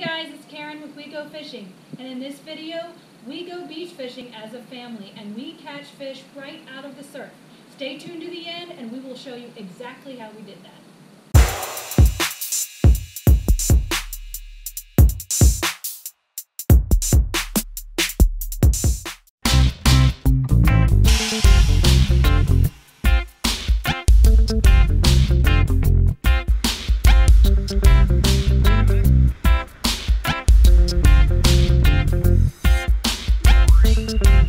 Guys, it's Karen with We Go Fishing, and in this video, we go beach fishing as a family, and we catch fish right out of the surf. Stay tuned to the end, and we will show you exactly how we did that. Got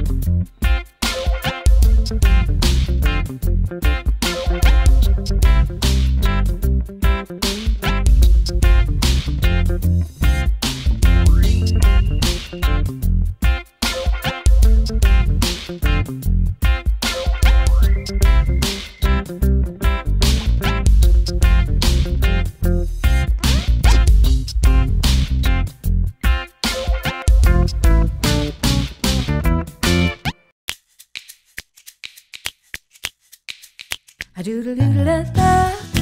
I do do do da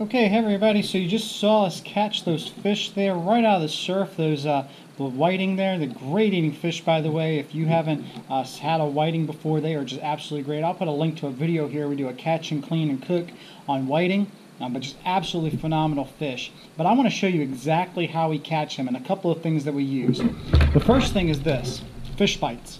Okay, hey everybody. So you just saw us catch those fish there right out of the surf. Those uh, the whiting there, the great eating fish, by the way. If you haven't uh, had a whiting before, they are just absolutely great. I'll put a link to a video here. We do a catch and clean and cook on whiting. um, but just absolutely phenomenal fish. But I want to show you exactly how we catch them and a couple of things that we use. The first thing is this, fish bites.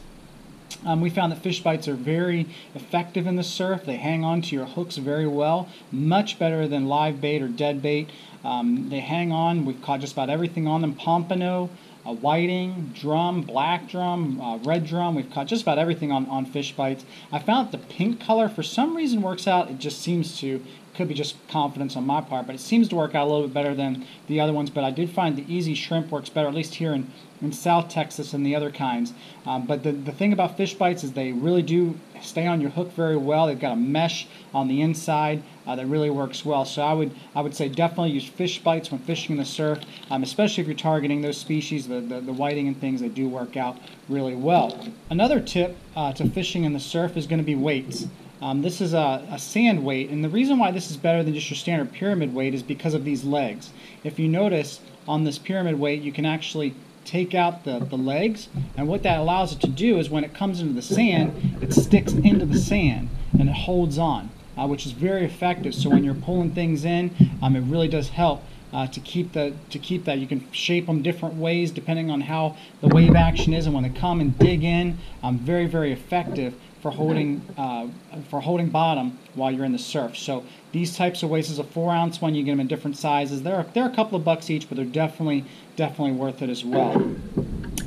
Um, we found that fish bites are very effective in the surf. They hang on to your hooks very well, much better than live bait or dead bait. Um, they hang on. We've caught just about everything on them. Pompano, a whiting, drum, black drum, uh, red drum. We've caught just about everything on, on fish bites. I found the pink color for some reason works out. It just seems to. Could be just confidence on my part, but it seems to work out a little bit better than the other ones. But I did find the easy shrimp works better, at least here in, in South Texas than the other kinds. Um, but the, the thing about fish bites is they really do stay on your hook very well. They've got a mesh on the inside uh, that really works well. So I would I would say definitely use fish bites when fishing in the surf, um, especially if you're targeting those species, the, the, the whiting and things. They do work out really well. Another tip uh, to fishing in the surf is going to be weights. Um, this is a, a, sand weight, and the reason why this is better than just your standard pyramid weight is because of these legs. If you notice on this pyramid weight, you can actually take out the, the legs, and what that allows it to do is when it comes into the sand, it sticks into the sand and it holds on, uh, which is very effective. So when you're pulling things in, um, it really does help. Uh, to keep the to keep that you can shape them different ways depending on how the wave action is and when they come and dig in um, very very effective for holding uh, for holding bottom while you're in the surf. So these types of weights is a four ounce one. You get them in different sizes. They're they're a couple of bucks each, but they're definitely definitely worth it as well.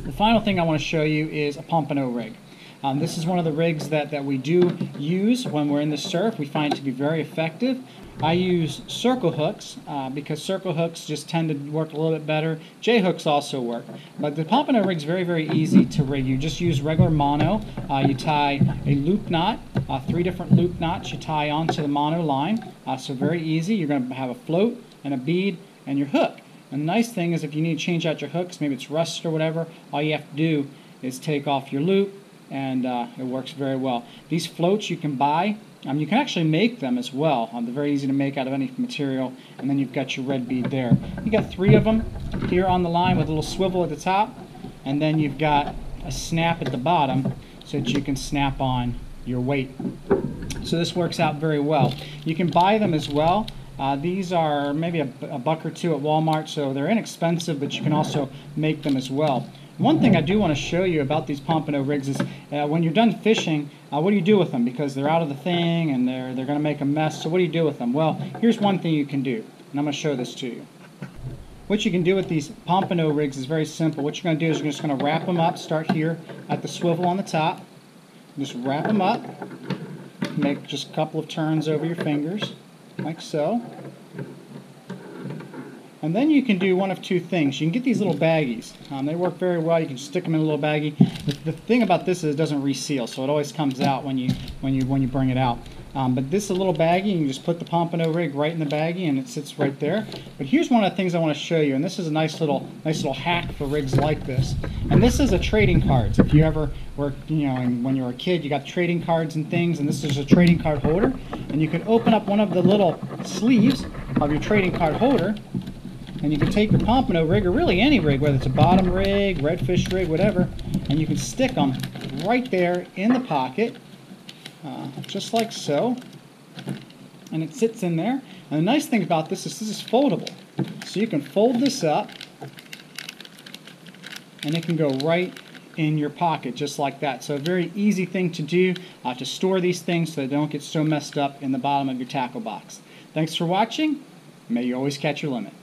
The final thing I want to show you is a pompano rig. Um, this is one of the rigs that, that we do use when we're in the surf. We find to be very effective. I use circle hooks uh, because circle hooks just tend to work a little bit better. J hooks also work. But the pompano rig is very, very easy to rig. You just use regular mono. Uh, you tie a loop knot, uh, three different loop knots you tie onto the mono line. Uh, so very easy. You're going to have a float and a bead and your hook. And the nice thing is if you need to change out your hooks, maybe it's rust or whatever, all you have to do is take off your loop and uh, it works very well. These floats you can buy. Um, you can actually make them as well. Um, they're very easy to make out of any material. And then you've got your red bead there. You got three of them here on the line with a little swivel at the top. And then you've got a snap at the bottom so that you can snap on your weight. So this works out very well. You can buy them as well. Uh, these are maybe a, a, buck or two at Walmart, so they're inexpensive, but you can also make them as well. One thing I do want to show you about these pompano rigs is uh, when you're done fishing, uh, what do you do with them? Because they're out of the thing and they're, they're going to make a mess, so what do you do with them? Well, here's one thing you can do, and I'm going to show this to you. What you can do with these pompano rigs is very simple. What you're going to do is you're just going to wrap them up, start here at the swivel on the top, just wrap them up, make just a couple of turns over your fingers, like so. And then you can do one of two things. You can get these little baggies. Um, they work very well. You can stick them in a little baggie. The, the, thing about this is it doesn't reseal, so it always comes out when you when you when you bring it out. Um, but this is a little baggie. You can just put the pompano rig right in the baggie, and it sits right there. But here's one of the things I want to show you, and this is a nice little nice little hack for rigs like this. And this is a trading cards. If you ever were you know when you were a kid, you got trading cards and things, and this is a trading card holder. And you can open up one of the little sleeves of your trading card holder and you can take your pompano rig, or really any rig, whether it's a bottom rig, redfish rig, whatever, and you can stick them right there in the pocket, uh, just like so. And it sits in there. And the nice thing about this is this is foldable. So you can fold this up, and it can go right in your pocket just like that. So a very easy thing to do uh, to store these things so they don't get so messed up in the bottom of your tackle box. Thanks for watching. May you always catch your limit.